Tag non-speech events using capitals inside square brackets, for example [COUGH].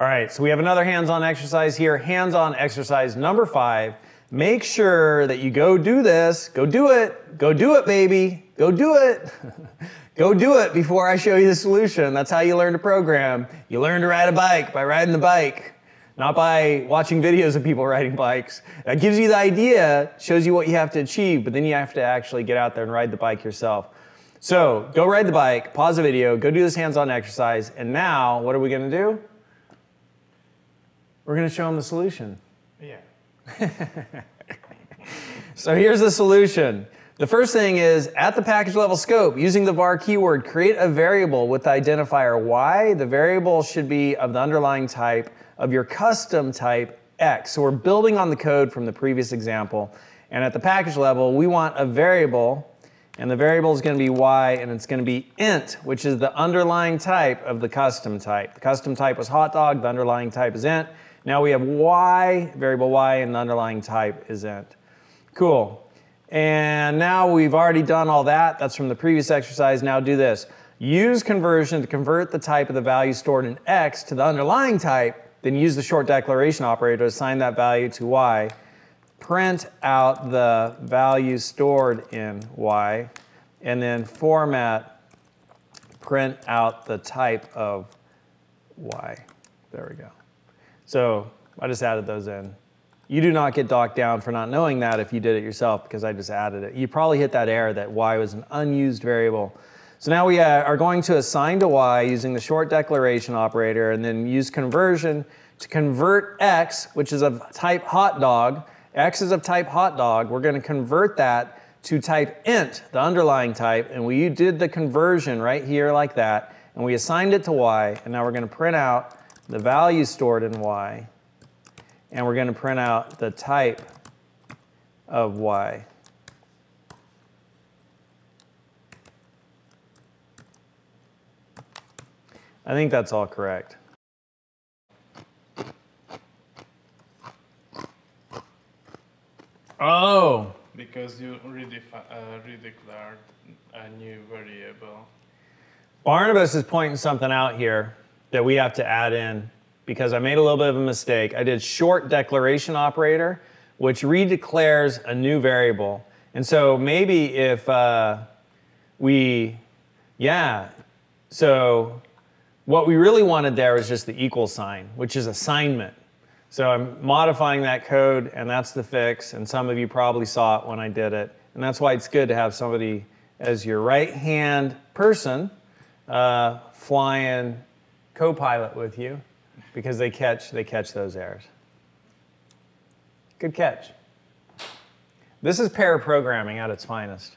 All right, so we have another hands-on exercise here. Hands-on exercise number five. Make sure that you go do this. Go do it. Go do it, baby. Go do it. [LAUGHS] go do it before I show you the solution. That's how you learn to program. You learn to ride a bike by riding the bike, not by watching videos of people [LAUGHS] riding bikes. That gives you the idea, shows you what you have to achieve, but then you have to actually get out there and ride the bike yourself. So go ride the bike, pause the video, go do this hands-on exercise, and now what are we gonna do? We're gonna show them the solution. Yeah. [LAUGHS] So here's the solution. The first thing is at the package level scope, using the var keyword, create a variable with the identifier y. The variable should be of the underlying type of your custom type x. So we're building on the code from the previous example. And at the package level, we want a variable, and the variable is going to be y, and it's going to be int, which is the underlying type of the custom type. The custom type was hot dog, the underlying type is int. Now we have y, variable y, and the underlying type is int. Cool. And now we've already done all that. That's from the previous exercise. Now do this. Use conversion to convert the type of the value stored in x to the underlying type, then use the short declaration operator to assign that value to y. Print out the value stored in y, and then format, print out the type of y. There we go. So I just added those in. You do not get docked down for not knowing that if you did it yourself because I just added it. You probably hit that error that y was an unused variable. So now we uh, are going to assign to y using the short declaration operator and then use conversion to convert x, which is of type hot dog. x is of type hot dog. We're going to convert that to type int, the underlying type, and we did the conversion right here like that, and we assigned it to y, and now we're going to print out the value stored in y, and we're going to print out the type of y. I think that's all correct. Oh, Because you redefi- uh, redeclared a new variable. Barnabas is pointing something out here that we have to add in because I made a little bit of a mistake. I did short declaration operator, which redeclares a new variable. And so maybe if uh, we, yeah, so what we really wanted there was just the equal sign, which is assignment. So I'm modifying that code, and that's the fix. And some of you probably saw it when I did it. And that's why it's good to have somebody as your right hand person uh, flying co-pilot with you because they catch they catch those errors. Good catch. This is pair programming at its finest.